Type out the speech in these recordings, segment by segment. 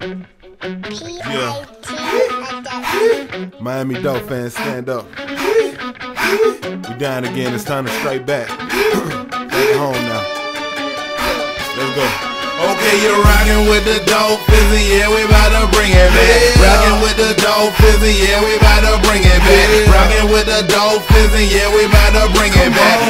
Yeah. Miami Dolphins, stand up. We down again. It's time to strike back. back home now. Let's go. Okay, you're rocking with the Dolphins, and yeah, we about to bring it back. Rocking with the Dolphins, and yeah, we about to bring it back. Rocking with the Dolphins, and yeah, we about to bring it back.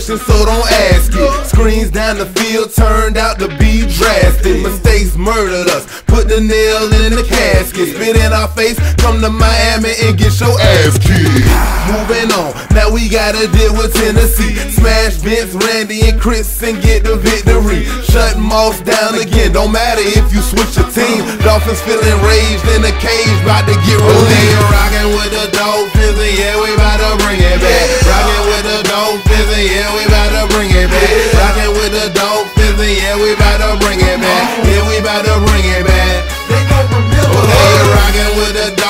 So don't ask it. Screens down the field turned out to be drastic. Mistakes murdered us, put the nail in the casket. Spit in our face, come to Miami and get your ass kicked. Moving on, now we gotta deal with Tennessee. Smash Vince, Randy, and Chris and get the victory. Shut Moss down again, don't matter if you switch your team. Dolphins feeling raged in the cage, about to get released. Oh, rocking with the Dolphins, Dolphins yeah, we bout to bring it back. Rockin' with the dope and yeah, we bout to bring it back. Yeah, we bout to bring it back. They gon' remember. Hey, rockin' with the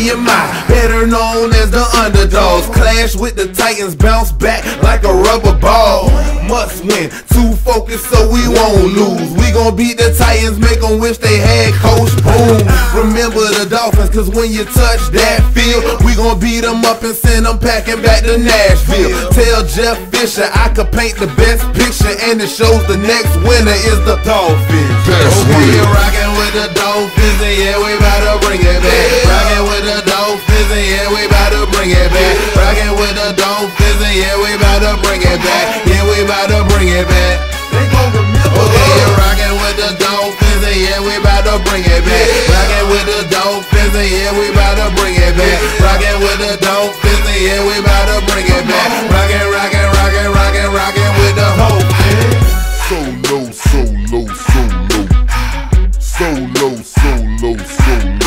M-I-A-M-I, better known as the underdogs. Clash with the Titans, bounce back like a rubber ball. Must win, too focused so we won't lose. We gon' beat the Titans, make them wish they had Coach Boone. Remember the Dolphins, cause when you touch that field, we gon' beat them up and send them packing back to Nashville. Tell Jeff Fisher I could paint the best picture, and it shows the next winner is the Dolphins. Best okay, rockin' with the Dolphins, and yeah, we bout to bring it back. Rockin' it back. Yeah, we bout to bring it back. They gon' remember. Okay, oh, you're rockin' with the Dolphins, and yeah, we bout to bring it back. Rockin' with the Dolphins, and yeah, we bout to bring it back. Rockin' with the Dolphins, and yeah, we bout to bring it back. Rockin', rockin', rockin', rockin', rockin' with the Dolphins. So low, so low, so low. So low, so low, so low.